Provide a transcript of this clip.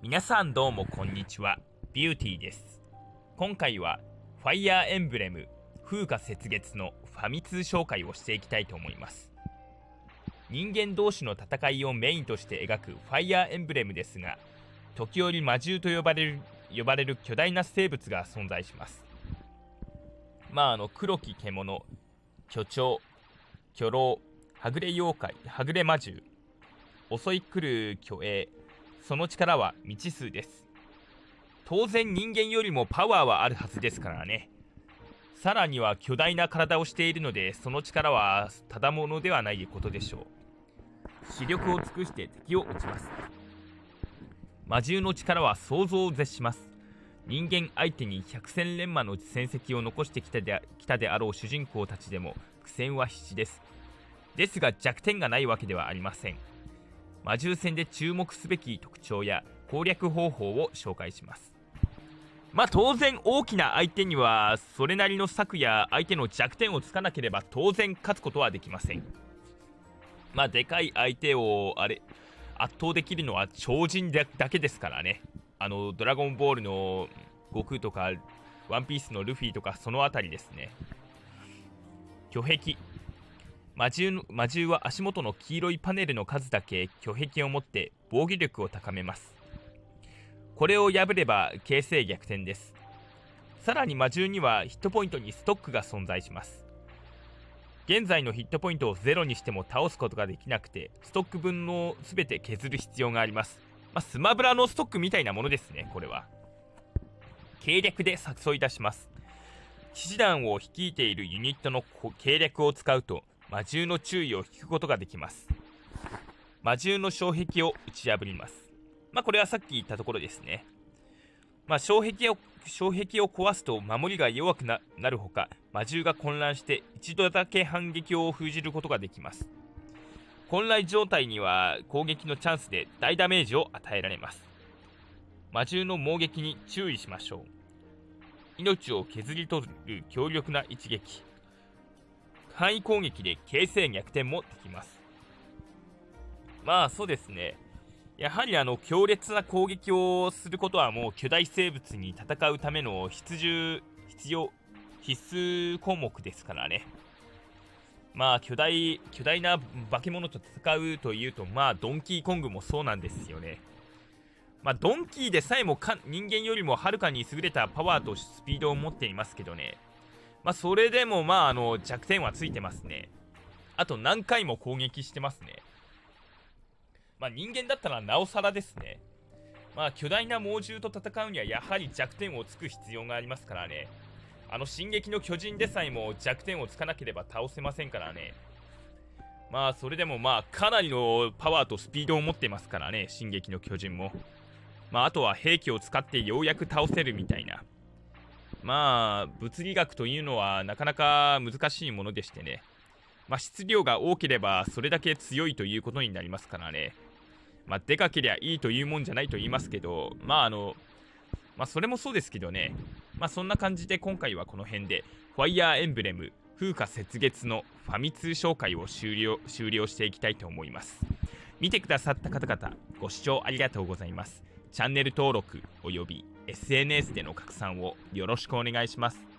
皆さんどうもこんにちは。ビューティーです。今回はファイヤーエンブレム風化雪月のファミ通紹介をしていきたいと思います。人間同士の戦いをメインとして描くファイヤーエンブレムですが時折魔獣と呼ばれる呼ばれる巨大な生物が存在します。まああの黒き獣巨鳥巨老はぐれ妖怪はぐれ魔獣襲い来る巨栄その力は未知数です。当然人間よりもパワーはあるはずですからね。さらには巨大な体をしているのでその力はただものではないことでしょう。視力を尽くして敵を撃ちます。魔獣の力は想像を絶します。人間相手に百戦錬磨の戦績を残してきたできたであろう主人公たちでも苦戦は必至です。ですが弱点がないわけではありません。魔獣戦で注目すべき特徴や攻略方法を紹介します。まあ当然大きな相手にはそれなりの策や相手の弱点をつかなければ当然勝つことはできません。まあでかい相手をあれ圧倒できるのは超人だけですからね。あのドラゴンボールの悟空とかワンピースのルフィとかその辺りですね。巨壁。魔獣魔獣は足元の黄色いパネルの数だけ巨壁を持って防御力を高めます。これを破れば形勢逆転です。さらに魔獣にはヒットポイントにストックが存在します。現在のヒットポイントをゼロにしても倒すことができなくてストック分の全て削る必要があります、まあ、スマブラのストックみたいなものですねこれは。計略で誘い出します。騎士団を率いているユニットの計略を使うと魔獣の注意を引くことができます。魔獣の障壁を打ち破ります。まあこれはさっき言ったところですね。まあ障壁を障壁を壊すと守りが弱くなるほか魔獣が混乱して一度だけ反撃を封じることができます。混乱状態には攻撃のチャンスで大ダメージを与えられます。魔獣の猛撃に注意しましょう。命を削り取る強力な一撃。範囲攻撃で形勢逆転もできます。まあそうですね。やはりあの強烈な攻撃をすることはもう巨大生物に戦うための必需、必要、必須項目ですからね。まあ巨大、巨大な化け物と戦うというと、まあドンキーコングもそうなんですよね。まあドンキーでさえも人間よりもはるかに優れたパワーとスピードを持っていますけどね。まあ、それでも、まあ、あの、弱点はついてますね。あと、何回も攻撃してますね。まあ、人間だったらなおさらですね。まあ、巨大な猛獣と戦うには、やはり弱点をつく必要がありますからね。あの、進撃の巨人でさえも弱点をつかなければ倒せませんからね。まあ、それでもまあ、かなりのパワーとスピードを持ってますからね、進撃の巨人も。まあ、あとは兵器を使ってようやく倒せるみたいな。まあ、物理学というのはなかなか難しいものでしてね。まあ、質量が多ければそれだけ強いということになりますからね。まあ、でかけりゃいいというもんじゃないと言いますけど、まああの、まあそれもそうですけどね。まあそんな感じで今回はこの辺で、ファイヤーエンブレム、風化雪月のファミ通紹介を終了、終了していきたいと思います。見てくださった方々、ご視聴ありがとうございます。チャンネル登録及び SNS での拡散をよろしくお願いします。